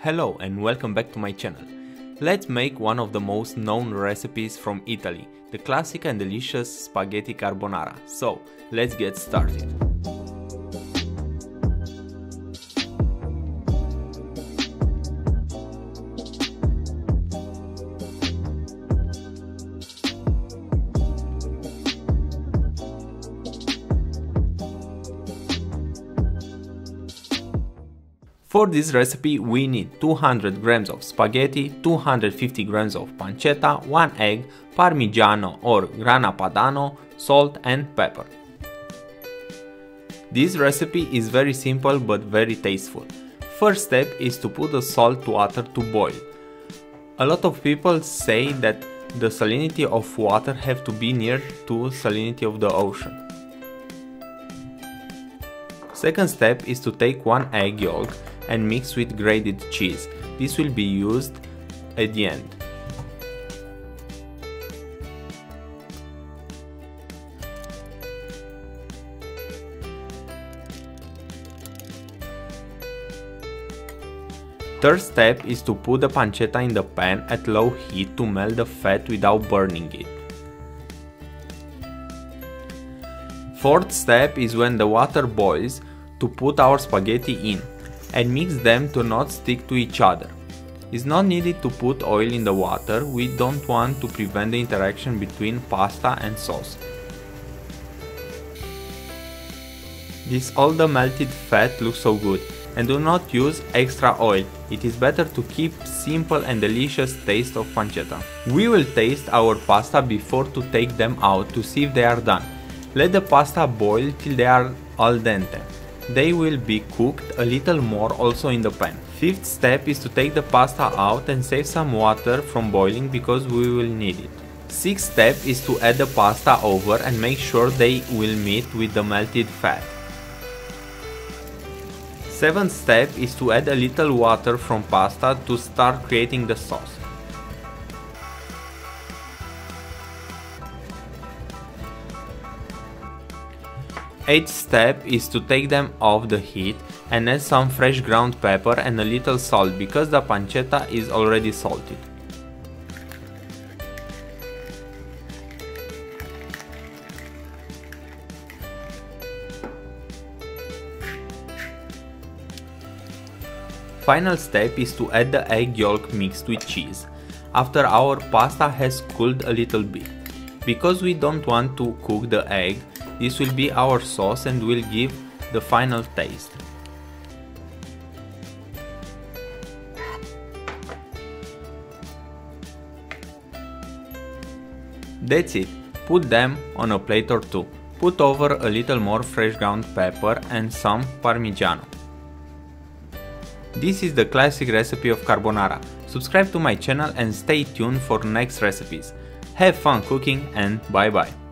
Hello and welcome back to my channel. Let's make one of the most known recipes from Italy, the classic and delicious spaghetti carbonara. So, let's get started. For this recipe we need 200 grams of spaghetti, 250 grams of pancetta, 1 egg, parmigiano or grana padano, salt and pepper. This recipe is very simple but very tasteful. First step is to put the salt water to boil. A lot of people say that the salinity of water have to be near to salinity of the ocean. Second step is to take one egg yolk and mix with grated cheese. This will be used at the end. Third step is to put the pancetta in the pan at low heat to melt the fat without burning it. Fourth step is when the water boils to put our spaghetti in and mix them to not stick to each other. It's not needed to put oil in the water, we don't want to prevent the interaction between pasta and sauce. This all the melted fat looks so good and do not use extra oil, it is better to keep simple and delicious taste of pancetta. We will taste our pasta before to take them out to see if they are done. Let the pasta boil till they are al dente. They will be cooked a little more also in the pan. Fifth step is to take the pasta out and save some water from boiling because we will need it. Sixth step is to add the pasta over and make sure they will meet with the melted fat. Seventh step is to add a little water from pasta to start creating the sauce. Eighth step is to take them off the heat and add some fresh ground pepper and a little salt because the pancetta is already salted. Final step is to add the egg yolk mixed with cheese after our pasta has cooled a little bit. Because we don't want to cook the egg, this will be our sauce and will give the final taste. That's it, put them on a plate or two. Put over a little more fresh ground pepper and some parmigiano. This is the classic recipe of carbonara. Subscribe to my channel and stay tuned for next recipes. Have fun cooking and bye bye.